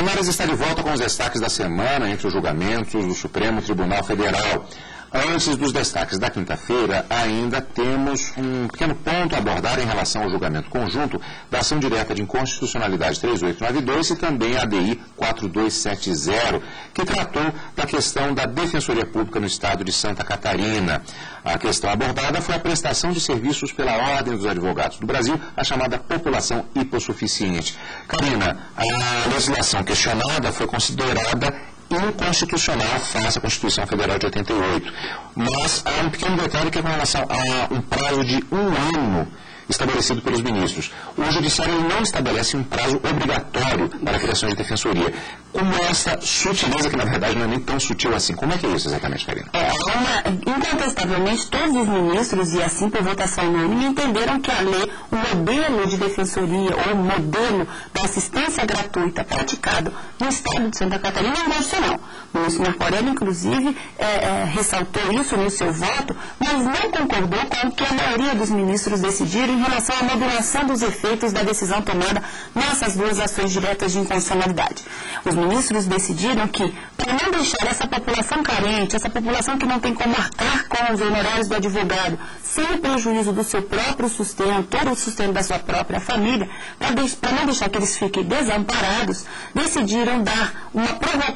Plenárias está de volta com os destaques da semana entre os julgamentos do Supremo Tribunal Federal. Antes dos destaques da quinta-feira, ainda temos um pequeno ponto a abordar em relação ao julgamento conjunto da ação direta de inconstitucionalidade 3892 e também a ADI 4270, que tratou da questão da Defensoria Pública no Estado de Santa Catarina. A questão abordada foi a prestação de serviços pela Ordem dos Advogados do Brasil, a chamada população hipossuficiente. Karina, a legislação questionada foi considerada inconstitucional face à Constituição Federal de 88. Mas há um pequeno detalhe que é com relação a um prazo de um ano estabelecido pelos ministros. O Judiciário não estabelece um prazo obrigatório para a criação de defensoria. Como essa sutileza, que na verdade não é nem tão sutil assim? Como é que é isso exatamente, Karina? É, uma, incontestavelmente, todos os ministros, e assim por votação unânime, entenderam que a lei, o modelo de defensoria ou o modelo da assistência gratuita praticado no Estado de Santa Catarina é inconstitucional. O Marco Aurélio, inclusive, é, é, ressaltou isso no seu voto, mas não concordou com o que a maioria dos ministros decidiram relação à modulação dos efeitos da decisão tomada nessas duas ações diretas de inconstitucionalidade. Os ministros decidiram que, para não deixar essa população carente, essa população que não tem como marcar com os honorários do advogado, sem prejuízo do seu próprio sustento, todo o sustento da sua própria família, para não deixar que eles fiquem desamparados, decidiram dar uma,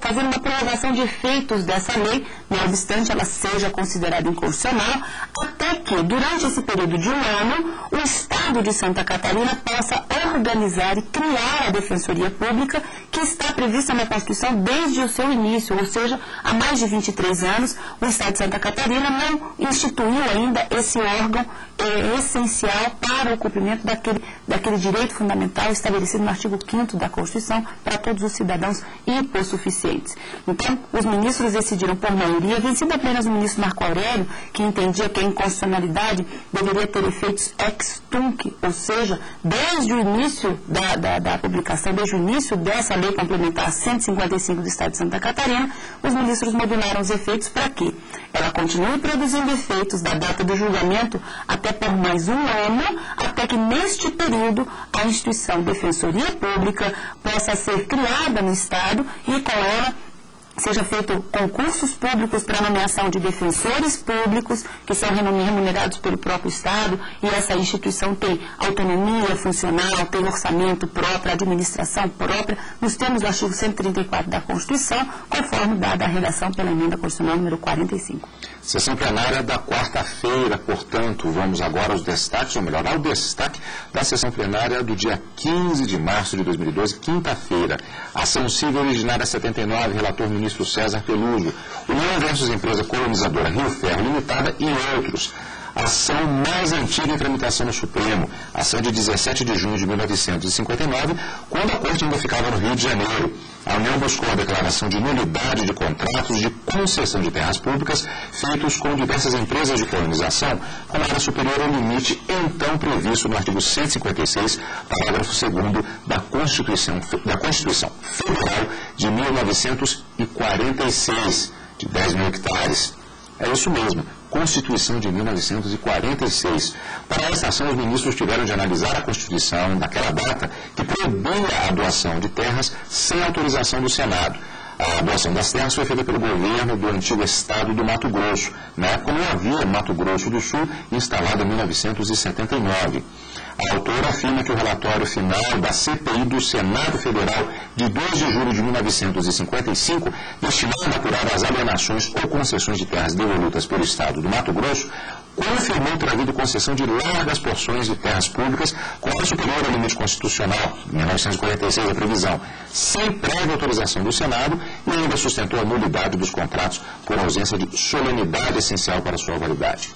fazer uma prorrogação de efeitos dessa lei, não obstante ela seja considerada inconstitucional, até que, durante esse período de um ano, o Estado de Santa Catarina possa organizar e criar a Defensoria Pública, que está prevista na Constituição desde o seu início, ou seja, há mais de 23 anos, o Estado de Santa Catarina não instituiu ainda esse órgão é, essencial para o cumprimento daquele, daquele direito fundamental estabelecido no artigo 5 da Constituição para todos os cidadãos hipossuficientes. Então, os ministros decidiram por maioria, vencido apenas o ministro Marco Aurélio, que entendia que a inconstitucionalidade deveria ter efeitos ex tunc, ou seja, desde o início da, da, da publicação, desde o início dessa lei complementar 155 do Estado de Santa Catarina, os ministros modularam os efeitos para que ela continue produzindo efeitos da data do julgamento até por mais um ano, até que neste período a instituição Defensoria Pública possa ser criada no Estado e com ela seja feito concursos públicos para nomeação de defensores públicos, que são remunerados pelo próprio Estado, e essa instituição tem autonomia funcional, tem orçamento próprio, administração própria, nos termos do artigo 134 da Constituição, conforme dada a redação pela emenda constitucional número 45. Sessão plenária da quarta-feira, portanto, vamos agora aos destaques, ou melhor, ao destaque da sessão plenária do dia 15 de março de 2012, quinta-feira. Ação civil originária 79, relator ministro César Peluso. União versus empresa colonizadora Rio Ferro Limitada e outros ação mais antiga em tramitação no Supremo, ação de 17 de junho de 1959, quando a Corte ainda ficava no Rio de Janeiro. A União buscou a declaração de nulidade de contratos de concessão de terras públicas feitos com diversas empresas de colonização, com área superior ao limite então previsto no artigo 156, parágrafo 2 da Constituição, da Constituição Federal de 1946, de 10 mil hectares. É isso mesmo. Constituição de 1946. Para essa ação, os ministros tiveram de analisar a Constituição daquela data que proibia a doação de terras sem autorização do Senado. A doação das terras foi feita pelo governo do antigo estado do Mato Grosso, na época não havia Mato Grosso do Sul, instalado em 1979. A autora afirma que o relatório final da CPI do Senado Federal de 2 de julho de 1955, destinado a apurar as alienações ou concessões de terras devolutas pelo Estado do Mato Grosso, confirmou ter havido concessão de largas porções de terras públicas com a superior ao limite constitucional, 1946 a previsão, sem prévia autorização do Senado e ainda sustentou a nulidade dos contratos por ausência de solenidade essencial para sua validade.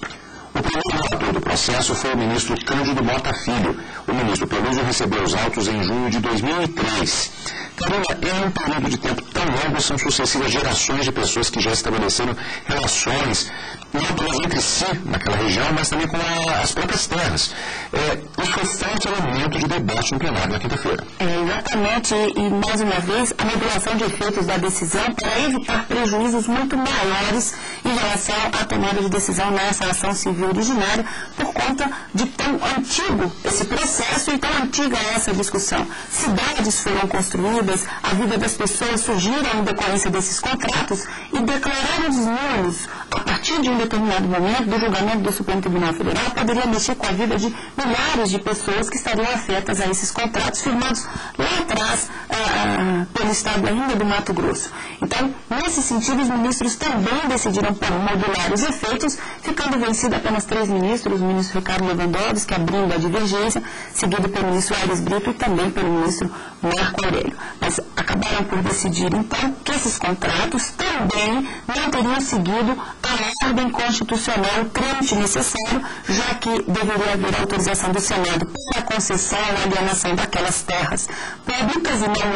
O primeiro relator do processo foi o ministro Cândido Mota Filho. O ministro Peluso recebeu os autos em junho de 2003. Caramba, em um período de tempo tão longo, são sucessivas gerações de pessoas que já estabeleceram relações, não apenas entre si, naquela região, mas também com a, as próprias terras. É, isso foi forte elemento de debate no plenário na quinta-feira. É, exatamente, e mais uma vez, a modulação de efeitos da decisão para evitar prejuízos muito maiores em relação à tomada de decisão nessa ação civil originária, por conta de tão antigo esse processo e tão antiga essa discussão. Cidades foram construídas, a vida das pessoas surgiram em decorrência desses contratos e declararam os nulos a partir de um determinado momento do julgamento do Supremo Tribunal Federal poderia mexer com a vida de milhares de pessoas que estariam afetas a esses contratos firmados lá atrás ah, pelo Estado ainda do Mato Grosso. Então, nesse sentido, os ministros também decidiram modular os efeitos, ficando vencido apenas três ministros, o ministro Ricardo Lewandowski, abrindo a divergência, seguido pelo ministro Aires Brito e também pelo ministro Marco Aurélio. Mas acabaram por decidir, então, que esses contratos também não teriam seguido a ordem constitucional, o trâmite necessário, já que deveria haver autorização do Senado para a concessão ou alienação daquelas terras públicas e não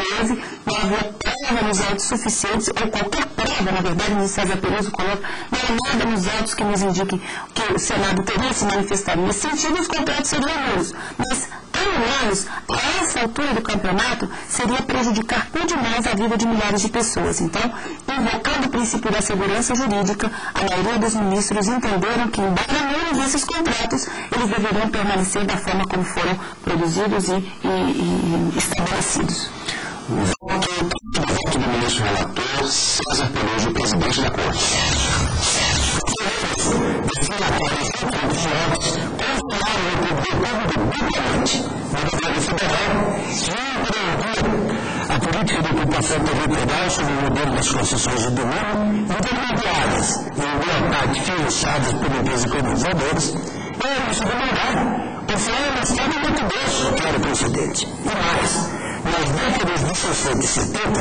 não havia prova nos autos suficientes, ou qualquer prova, na verdade, o César Peruso coloca, não há nada nos autos que nos indique que o Senado teria se manifestado nesse sentido, os contratos seriam nulos. Mas anulá-los a essa altura do campeonato seria prejudicar por demais a vida de milhares de pessoas. Então, invocando o princípio da segurança jurídica, a maioria dos ministros entenderam que, embora nulos esses contratos, eles deveriam permanecer da forma como foram produzidos e, e, e estabelecidos. Voto, voto do ministro relator César Peluso, presidente da Corte. Confiantes poder empreendia a política de ocupação territorial sob o modelo das concessões de domínio, intermediárias em boa parte financiadas por empresas colonizadoras, e, em segundo lugar, confiaram no Estado do Mato Grosso, que era o precedente. E mais, nas décadas de 60 e 70,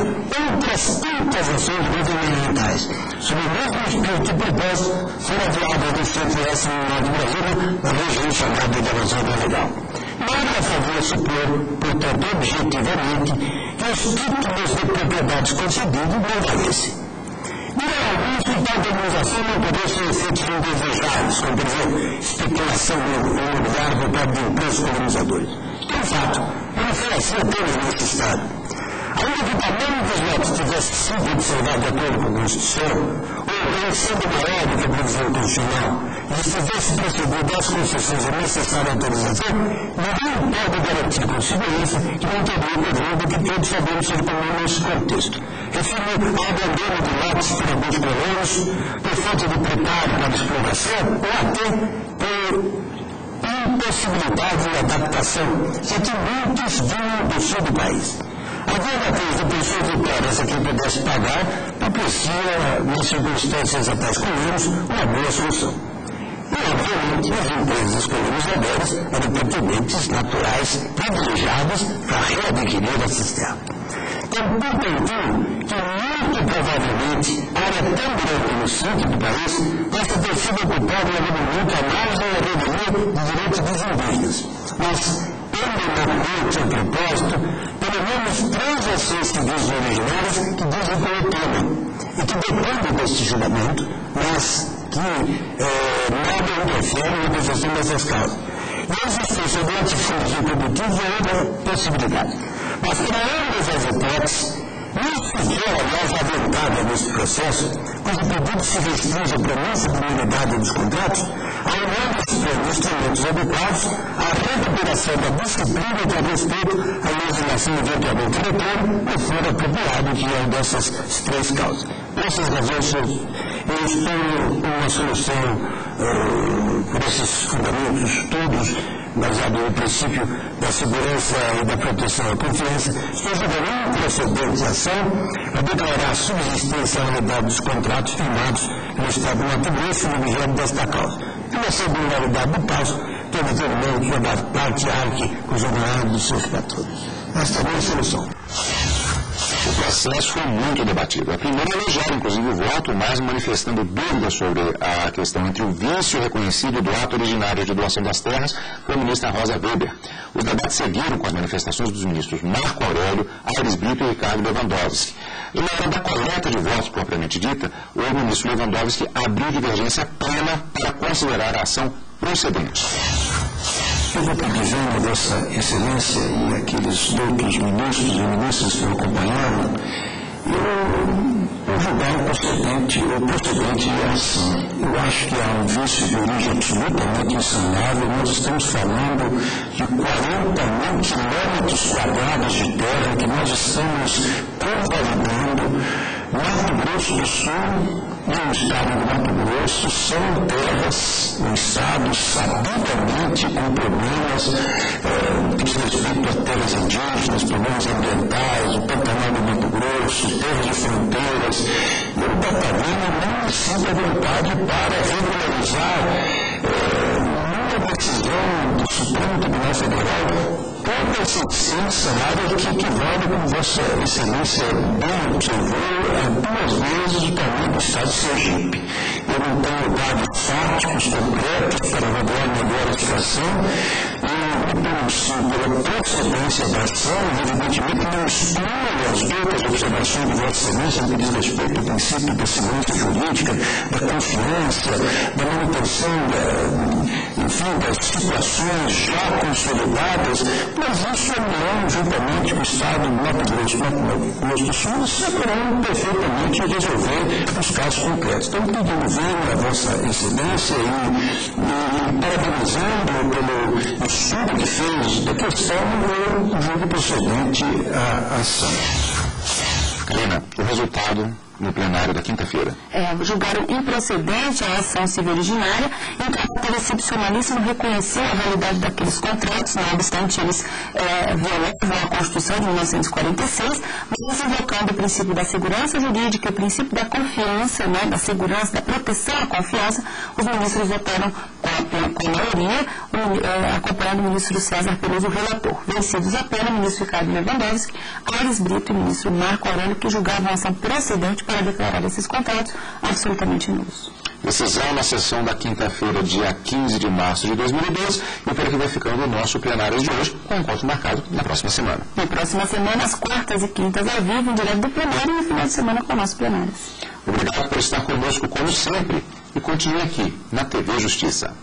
outras tantas ações governamentais, sob o mesmo espírito de propósito, foram adiadas do centro-oeste no norte do Brasil, na região chamada de Amazônia Legal. Nada fazia supor, portanto, objetivamente, que os títulos de propriedades concedidos não. Para alguns, o tal indenização não poderia ser efeitos indesejáveis, como, por exemplo, especulação imobiliária por parte de empresas colonizadores. De fato, não foi assim apenas neste Estado. Ainda que o tamanho dos lotes tivesse sido observado de acordo com a Constituição, bem sendo maior do que a previsão constitucional, e se tivesse procedido às concessões a necessária autorização, ninguém pode garantir com segurança que não teria ocorrido que todos sabemos ser comum nesse contexto. Refiro ao abandono de lotes por alguns colonos, por falta de preparo para exploração, ou até por impossibilidade de adaptação, já que muitos vinham do sul do país. Havia na crise de pessoas de terras a quem pudesse pagar, parecia, nas circunstâncias atuais comuns, uma boa solução. E, obviamente, as empresas colonizadoras eram pertinentes naturais privilegiadas para readquirir essas terras. Tampouco entendiam que muito provavelmente a área tão grande no centro do país possa ter sido ocupada em algum momento a margem da de direitos dos indígenas. Mas, permanentemente a propósito, pelo menos três ações civis originárias que dizem com o tema e que dependem deste julgamento, mas que é, nada interfere na realização dessas causas. E a existência de latifúndios improdutivos é outra possibilidade. Mas para ambas as hipóteses, se aliás, aventada nesse processo, cujo pedido se restringe à pronúncia de nulidade dos contratos, ao não dispor instrumentos adequados à recuperação da disciplina com respeito à legislação eventualmente retorno, não for apropriado, uma dessas três causas. Essas razões, eu estou uma solução uh, por esses fundamentos todos baseado no princípio da segurança e da proteção à confiança, estou julgando improcedente ação a declarar a subsistência à unidade dos contratos firmados no Estado do Mato Grosso no objeto desta causa. E na singularidade do caso, todo irmão que da parte arque com os honorários dos seus patrões. Esta é a minha solução. O processo foi muito debatido. A primeira elogiaram, inclusive, o voto, mas manifestando dúvidas sobre a questão entre o vício reconhecido do ato originário de doação das terras foi a ministra Rosa Weber. Os debates seguiram com as manifestações dos ministros Marco Aurélio, Aires Brito e Ricardo Lewandowski. E na hora da coleta de votos propriamente dita, o ministro Lewandowski abriu divergência plena para considerar a ação procedente. Eu pedir a Vossa Excelência e aqueles outros ministros e ministras que o acompanharam, eu julgar o procedente, o procedente é assim. Eu acho que há um vício de origem absolutamente insanável. Nós estamos falando de 40 mil quilômetros quadrados de terra que nós estamos convalidando. Mato Grosso do Sul e o estado do Mato Grosso são terras, estado sabidamente com problemas eh, que diz respeito a terras indígenas, problemas ambientais, o Pantanal do Mato Grosso, terras de fronteiras. E o Patagônia não sinta vontade para regularizar eh, uma decisão do Supremo Tribunal Federal extensa área que equivale, como Vossa Excelência bem observou, a duas vezes o tamanho do Estado de Sergipe. Eu não tenho dados fáticos, concretos, para avaliar melhor a situação, e pela procedência da ação, evidentemente não excluo as outras observações de Vossa Excelência no que diz respeito ao princípio da segurança jurídica, da confiança, da manutenção, da, enfim, das situações já consolidadas mas isso a União, juntamente com o Estado do Mato Grosso, Mato Grosso do Sul, saberão perfeitamente resolver os casos concretos. Então, pedindo venho a Vossa Excelência e, e parabenizando pelo estudo que fez da questão, eu julgo procedente a ação. Karina, o resultado no plenário da quinta-feira. É, julgaram improcedente a ação civil originária, em caráter excepcionalíssimo reconhecer a validade daqueles contratos, não obstante eles é, violavam a Constituição de 1946, mas invocando o princípio da segurança jurídica, o princípio da confiança, né, da segurança, da proteção à confiança, os ministros votaram com maioria, é, acompanhando o ministro César Peloso, o relator. Vencidos a pena, o ministro Ricardo Lewandowski, Aires Brito e o ministro Marco Aurélio, que julgavam a ação procedente para declarar esses contratos absolutamente nulos. Decisão na sessão da quinta-feira, dia 15 de março de 2012, e por aqui vai ficando o nosso plenário de hoje, com encontro marcado na próxima semana. Na próxima semana, às quartas e quintas ao vivo, em direto do plenário, e no final de semana com o nosso plenário. Obrigado por estar conosco, como sempre, e continue aqui, na TV Justiça.